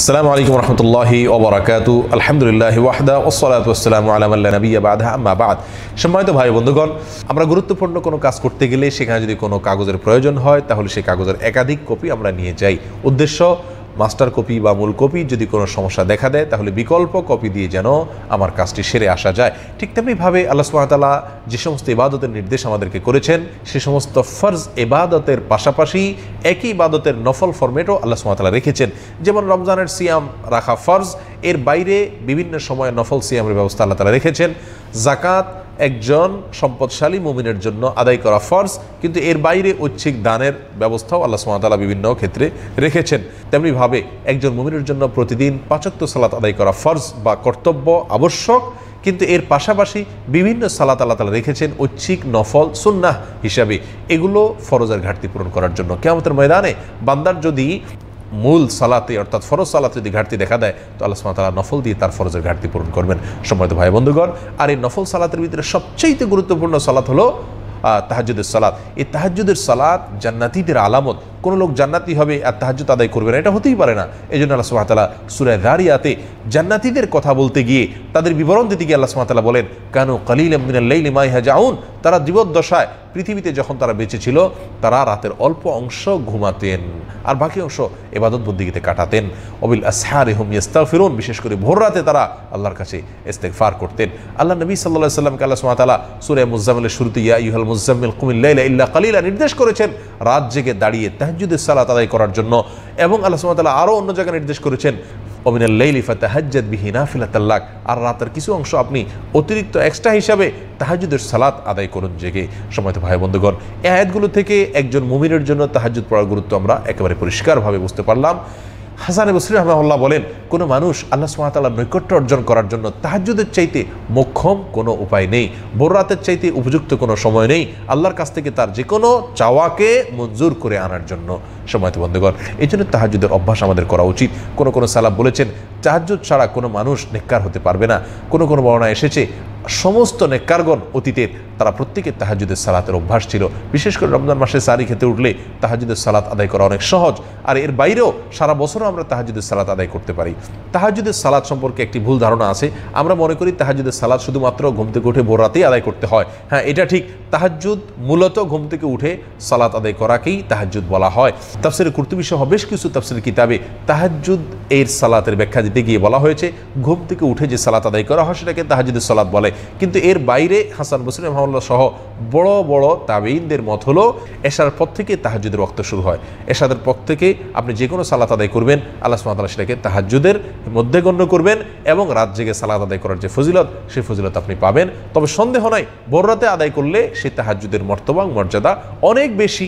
আসসালামু আলাইকুম রহমতুল্লাহি ওবরাকাতু আলহামদুলিল্লাহ ওয়াহদা ওসলাত ওসালাম আলামাল্লা নবী বাদা আম্মা বাদ। সম্মানিত ভাই বন্ধুগণ, আমরা গুরুত্বপূর্ণ কোনো কাজ করতে গেলে সেখানে যদি কোনো কাগজের প্রয়োজন হয়, তাহলে সেই কাগজের একাধিক কপি আমরা নিয়ে যাই। উদ্দেশ্য মাস্টার কপি বা মূল কপি যদি কোনো সমস্যা দেখা দেয়, তাহলে বিকল্প কপি দিয়ে যেন আমার কাজটি সেরে আসা যায়। ঠিক তেমনিভাবে আল্লাহ সুমাতালা যে সমস্ত ইবাদতের নির্দেশ আমাদেরকে করেছেন, সে সমস্ত ফর্জ ইবাদতের পাশাপাশি একই ইবাদতের নফল ফরমেটও আল্লাহ সুমাতালা রেখেছেন। যেমন রমজানের সিয়াম রাখা ফর্জ, এর বাইরে বিভিন্ন সময়ে নফল সিয়ামের ব্যবস্থা আল্লাহ তালা রেখেছেন। জাকাত একজন সম্পদশালী মুমিনের জন্য আদায় করা ফর্জ, কিন্তু এর বাইরে ঐচ্ছিক দানের ব্যবস্থাও আল্লাহ সুমাতালা বিভিন্ন ক্ষেত্রে রেখেছেন। তেমনিভাবে একজন মুমিনের জন্য প্রতিদিন পাঁচক্ত সালাত আদায় করা ফর্জ বা কর্তব্য আবশ্যক, কিন্তু এর পাশাপাশি বিভিন্ন সালাত আল্লাহ তালা রেখেছেন ঐচ্ছিক নফল সুন্নাহ হিসাবে। এগুলো ফরজের ঘাটতি পূরণ করার জন্য। কেমতের ময়দানে বান্দার যদি মূল সালাতে, অর্থাৎ ফরজ সালাতে যদি ঘাটতি দেখা দেয়, তো আল্লাহ সুমাতালা নফল দিয়ে তার ফরজের ঘাটতি পূরণ করবেন। সম্মানিত ভাই বন্ধুগণ, আর এই নফল সালাতের ভিতরে সবচেয়ে গুরুত্বপূর্ণ সালাত হলো তাহাজুদের সালাত। এই তাহাজুদের সালাত জান্নাতিদের আলামত কোনো লোক জান্নাতি হবে আর তাহাজুদ আদায় করবে না। এটা হতেই পারে না। এই জন্য আল্লাহ সুমাতালা সুরায় দারিয়াতে জান্নাতিদের কথা বলতে গিয়ে তাদের বিবরণ দিতে গিয়ে আল্লাহ সুমাতালা বলেন, কেন কালিল আমিনাল্লাইলি মাইহা যাউন তারা জীবদ্দশায় পৃথিবীতে যখন তারা বেঁচে ছিল, তারা রাতের অল্প অংশ ঘুমাতেন আর বাকি অংশ এবাদত বন্দিগিতে কাটাতেন। অবিল আসহার হুম ইস্তা ফিরুন বিশেষ করে ভোর রাতে তারা আল্লাহর কাছে ফার করতেন। আল্লাহ নবী সাল্লাহ সাল্লামকে আল্লাহ সুমাতালা সুরে মুজামিলের শুরুতে ইয়া ইউহাল মুজাম্মিল কুমিল্লা ইল্লা কালিলা নির্দেশ করেছেন, রাত জেগে দাঁড়িয়ে তাহাজুদের সালাত আদায় করার জন্য। এবং আল্লাহ সুমতাল্লাহ আরও অন্য জায়গায় নির্দেশ করেছেন অমিনাল লাইলিফা তাহাজ্জাদ বিহিনা ফিলাতাল্লাক আর রাতের কিছু অংশ আপনি অতিরিক্ত এক্সট্রা হিসাবে তাহাজুদের সালাত আদায় করুন জেগে। সময় ভাই বন্ধুগণ এ আয়াতগুলো থেকে একজন মুমিনের জন্য তাহাজুদ পড়ার গুরুত্ব আমরা একেবারে পরিষ্কারভাবে বুঝতে পারলাম। হাসান বসরি রহমাল্লাহ বলেন, কোনো মানুষ আল্লাহ সুমাতাল্লাহ নৈকট্য অর্জন করার জন্য তাহাজুদের চাইতে মোক্ষম কোনো উপায় নেই। ভোর রাতের চাইতে উপযুক্ত কোনো সময় নেই আল্লাহর কাছ থেকে তার যে কোনো চাওয়াকে মঞ্জুর করে আনার জন্য। সময় তো বন্ধুগণ, এই জন্য তাহাজুদের অভ্যাস আমাদের করা উচিত। কোনো কোনো সালাব বলেছেন তাহাজুদ ছাড়া কোনো মানুষ নেককার হতে পারবে না। কোনো কোনো বর্ণনা এসেছে সমস্ত নেককারগণ অতীতের তারা প্রত্যেকের তাহাজুদের সালাতের অভ্যাস ছিল। বিশেষ করে রমজান মাসে সারি খেতে উঠলে তাহাজুদের সালাত আদায় করা অনেক সহজ। আর এর বাইরেও সারা বছরও আমরা তাহাজুদের সালাত আদায় করতে পারি। তাহাজুদের সালাত সম্পর্কে একটি ভুল ধারণা আছে। আমরা মনে করি তাহাজুদের সালাদ শুধুমাত্র ঘুম থেকে উঠে ভোর রাতেই আদায় করতে হয়। হ্যাঁ এটা ঠিক। তাহাজুদ মূলত ঘুম থেকে উঠে সালাত আদায় করাকেই তাহাজুদ বলা হয়। তাফসির কুর্তুবি সহ বেশ কিছু তাফসির কিতাবে তাহাজুদ এর সালাতের ব্যাখ্যা দিতে গিয়ে বলা হয়েছে, ঘুম থেকে উঠে যে সালাত আদায় করা হয় সেটাকে তাহাজুদের সালাত বলে। কিন্তু এর বাইরে হাসান বসির রহমাল্লাহ সহ বড় বড় তাবেইনদের মত হলো, এশার পর থেকে তাহাজুদের রক্ত শুরু হয়। এশাদের পর থেকে আপনি যে কোনো সালাত আদায় করবেন, আল্লাহ সুমাতাল্লাহ সেটাকে তাহাজুদের মধ্যে গণ্য করবেন এবং রাত জেগে সালাত আদায় করার যে ফজিলত, সেই ফজিলত আপনি পাবেন। তবে সন্দেহ নয় ভোর রাতে আদায় করলে সেই তাহাজুদের মর্তবাং মর্যাদা অনেক বেশি।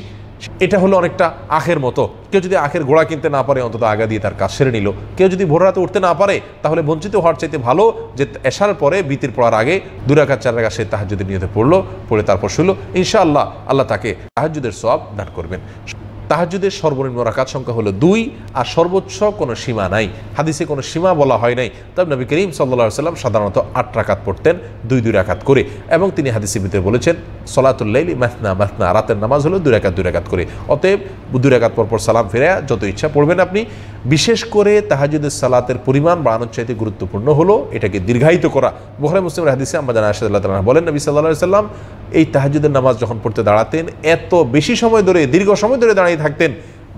এটা হলো অনেকটা আখের মতো। কেউ যদি আখের গোড়া কিনতে না পারে, অন্তত আগা দিয়ে তার কাজ সেরে নিল। কেউ যদি ভোর রাতে উঠতে না পারে, তাহলে বঞ্চিত হওয়ার চাইতে ভালো যে এসার পরে বিতির পড়ার আগে দু রাখা চার রাখা সে তাহাজুদের নিয়তে পড়ল, পড়ে তারপর শুলো ইনশাআল্লাহ আল্লাহ তাকে তাহাজুদের সব দান করবেন। তাহাজুদের সর্বনিম্ন রাকাত সংখ্যা হলো দুই, আর সর্বোচ্চ কোনো সীমা নাই। হাদিসে কোনো সীমা বলা হয় নাই। তবে নবী করিম সাল্লা সাল্লাম সাধারণত আট রাকাত পড়তেন, দুই দুই রাকাত করে। এবং তিনি হাদিসের ভিতরে বলেছেন সলাতুল্লাইলি মাহনা মাহনা রাতের নামাজ হলো দুই রাকাত দুই রাকাত করে। অতএব দুই রাকাত পরপর পর সালাম ফিরে যত ইচ্ছা পড়বেন আপনি। বিশেষ করে তাহাজুদের সালাতের পরিমাণ বাড়ানোর চাইতে গুরুত্বপূর্ণ হলো এটাকে দীর্ঘায়িত করা। বোহরা মুসলিম হাদিসে আমরা জানা আসাদুল্লাহ তালা বলেন, নবী সাল্লাহ সাল্লাম এই তাহাজুদের নামাজ যখন পড়তে দাঁড়াতেন, এত বেশি সময় ধরে, দীর্ঘ সময় ধরে দাঁড়িয়ে থাকতেন,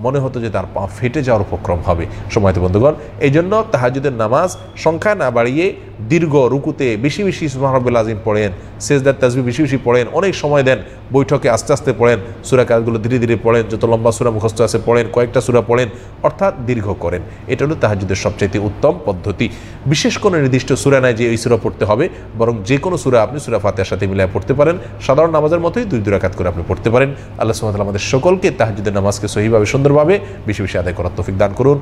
মনে হতো যে তার পা ফেটে যাওয়ার উপক্রম হবে। সময়তে বন্ধুগণ এই জন্য তাহাজুদের নামাজ সংখ্যা না বাড়িয়ে দীর্ঘ রুকুতে বেশি বেশি সুমাহরবুল আজিম পড়েন সেজদার তাজবি বেশি বেশি পড়েন, অনেক সময় দেন, বৈঠকে আস্তে আস্তে পড়েন, সুরা কাজগুলো ধীরে ধীরে পড়েন, যত লম্বা সুরা মুখস্থ আছে পড়েন, কয়েকটা সুরা পড়েন অর্থাৎ দীর্ঘ করেন। এটা হলো তাহাজুদের সবচাইতে উত্তম পদ্ধতি। বিশেষ কোনো নির্দিষ্ট সুরা নাই যে এই সুরা পড়তে হবে, বরং যে কোনো সুরা আপনি সুরা ফাতেহার সাথে মিলিয়ে পড়তে পারেন। সাধারণ নামাজের মতোই দুই দুরাকাত করে আপনি পড়তে পারেন। আল্লাহ সুমতাল আমাদের সকলকে তাহাজুদের নামাজকে সহিভাবে সুন্দরভাবে বেশি বেশি আদায় করার তফিক দান করুন।